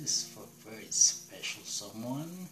This is for very special someone.